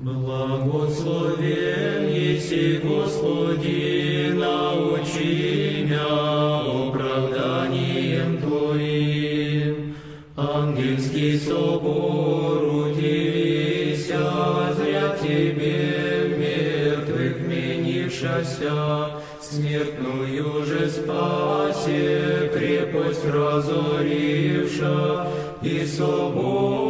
Благословен еси, Господи, научи меня оправданием Твоим. Ангельский собор удивися, зря Тебе мертвых менившася, смертную же спасе крепость разоривша, и собою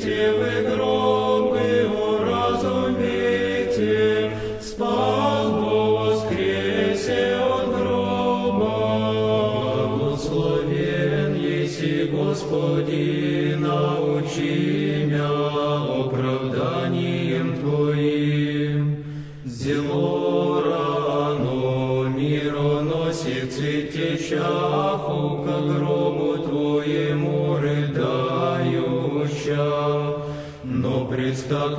Видите вы гроб, и уразумейте, спас воскресе от гроба. Благословен еси, Господи, научи меня оправданием Твоим. Зело рано миро носит цветещаху, ко гробу К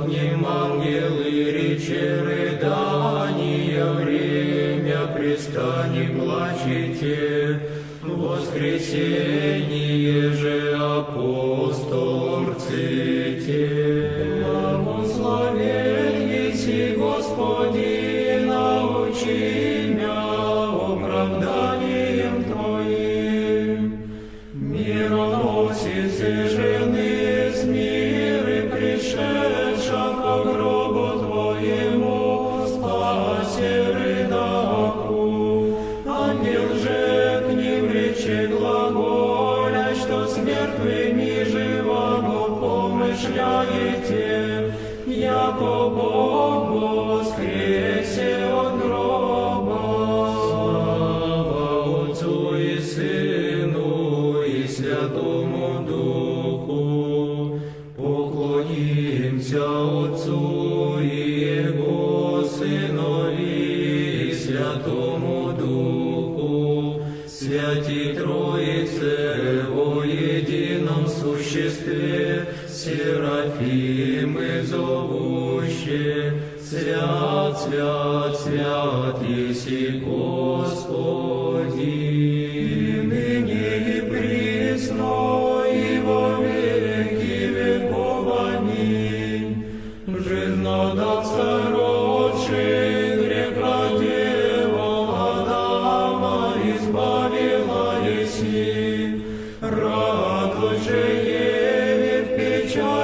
ним ангелы, речи рыдания, время пристани плачете, воскресение же апостолом рците. Благословен Господи, научи помышляете, яко Бог воскресе от гроба. Слава Отцу и Сыну и Святому Духу, поклонимся Отцу и Его Сынові і Святому Духу, Святі Троице во едином существе, Серафимы зовуще, Свят, свят, свят, еси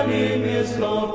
name is Lord